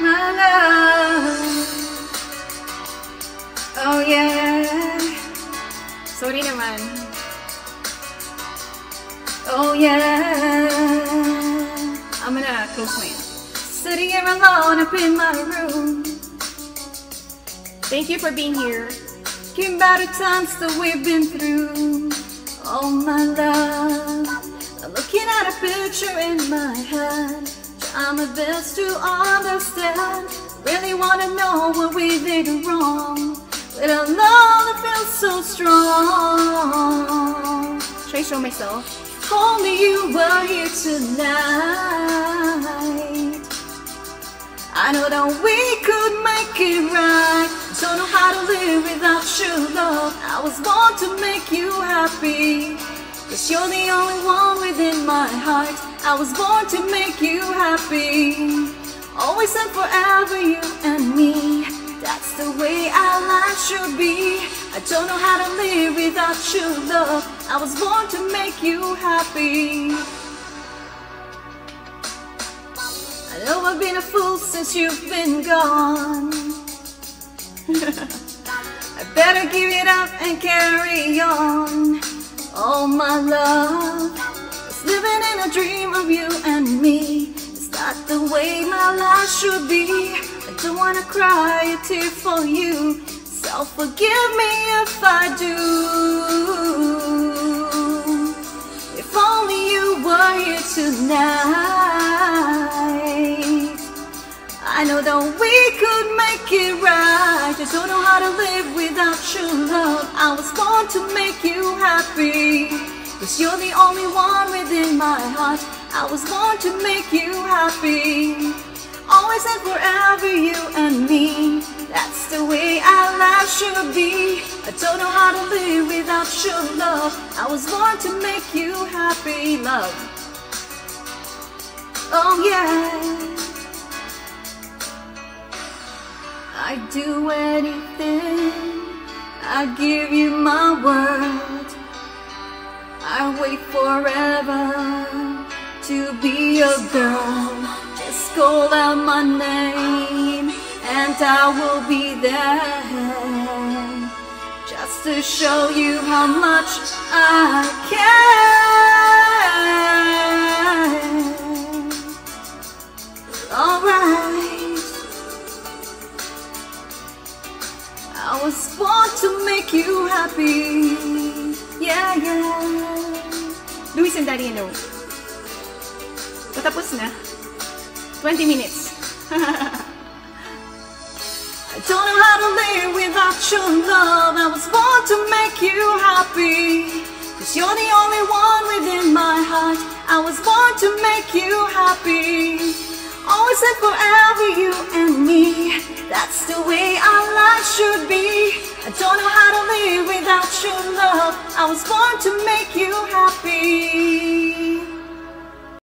my love. Oh yeah. Sorry naman. Oh yeah. I'm gonna close my. Sitting here alone up in my room. Thank you for being here. Thinking about the times that we've been through. Oh my love. I'm looking at a picture in my head. My best to understand. Really wanna know what we did wrong. With a love that feels so strong. Should I show myself? If only you were here tonight. I know that we could make it right. Don't know how to live without your love. I was born to make you happy. Cause you're the only one within my heart. I was born to make you happy. Always and forever, you and me. That's the way our life should be. I don't know how to live without your love. I was born to make you happy. I know I've been a fool since you've been gone. I better give it up and carry on. Oh, my love, it's living in a dream of you and me. It's not the way my life should be. I don't wanna cry a tear for you. So forgive me if I do. If only you were here tonight. I know that we could make it right. Just don't know how to live without. I was born to make you happy. Cause you're the only one within my heart. I was born to make you happy. Always and forever, you and me. That's the way our life should be. I don't know how to live without your love. I was born to make you happy, love. Oh, yeah. I'd do anything. I'd give you my word. I'd wait forever to be your girl. Just call out my name and I will be there. Just to show you how much I care. I was born to make you happy. Yeah, yeah. Luis and Daddy, ano? Patapos na. 20 minutes. I don't know how to live without your love. I was born to make you happy. Cause you're the only one within my heart. I was born to make you happy. Always and forever, you and me. That's the way our life should be. I don't know how to live without your love. I was born to make you happy.